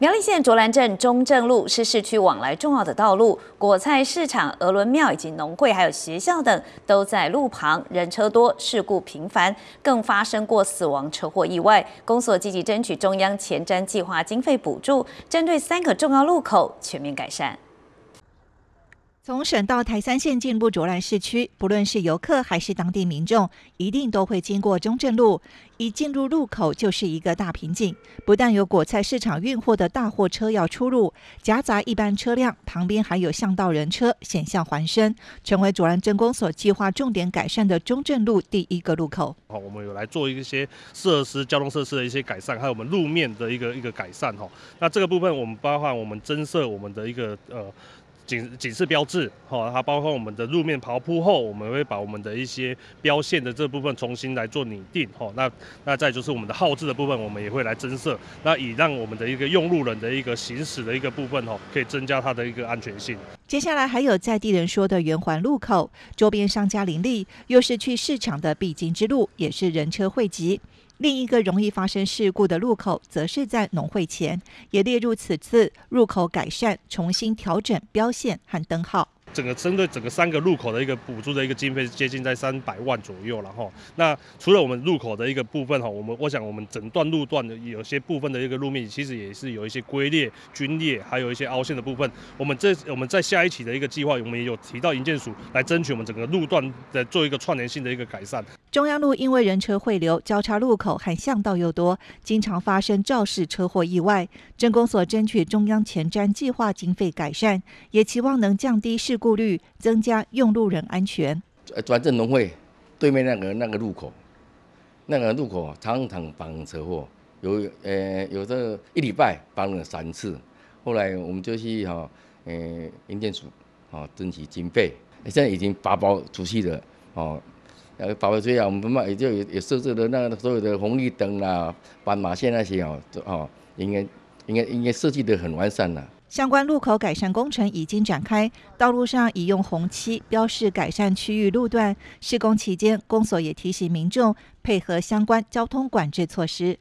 苗栗县卓兰镇中正路是市区往来重要的道路，果菜市场、鹅伦庙以及农会还有学校等都在路旁，人车多，事故频繁，更发生过死亡车祸意外。公所积极争取中央前瞻计划经费补助，针对三个重要路口全面改善。从省道台三线进入卓兰市区，不论是游客还是当地民众，一定都会经过中正路。一进入路口就是一个大瓶颈，不但有果菜市场运货的大货车要出入，夹杂一般车辆，旁边还有巷道人车，险象环生，成为卓兰镇公所计划重点改善的中正路第一个路口。好，我们有来做一些设施、交通设施的一些改善，还有我们路面的一个一个改善哈。那这个部分，我们包含我们增设我们的一个呃。警警示标志，哈，它包括我们的路面刨铺后，我们会把我们的一些标线的这部分重新来做拟定，哈，那那再就是我们的号志的部分，我们也会来增设，那以让我们的一个用路人的一个行驶的一个部分，哈，可以增加它的一个安全性。接下来还有在地人说的圆环路口，周边商家林立，又是去市场的必经之路，也是人车汇集。另一个容易发生事故的路口，则是在农会前，也列入此次入口改善、重新调整标线和灯号。整个针对整个三个路口的一个补助的一个经费，接近在三百万左右了哈。那除了我们入口的一个部分哈，我们我想我们整段路段的有些部分的一个路面，其实也是有一些龟裂、龟裂，还有一些凹陷的部分。我们这我们在下一期的一个计划，我们也有提到营建署来争取我们整个路段的做一个串联性的一个改善。中央路因为人车汇流、交叉路口和巷道又多，经常发生肇事车祸意外。政工所争取中央前瞻计划经费改善，也期望能降低事故。顾虑增加用路人安全。转正农会对面那个那个路口，那个路口常常发生车祸，有呃有这一礼拜发生了三次。后来我们就去哈，呃，营建署啊争取经费，现在已经发包出去了哦。呃，发包出去啊，我们嘛也就也设置了那个所有的红绿灯啦、斑马线那些哦，哦，应该应该应该设计的很完善了。相关路口改善工程已经展开，道路上已用红漆标示改善区域路段。施工期间，公所也提醒民众配合相关交通管制措施。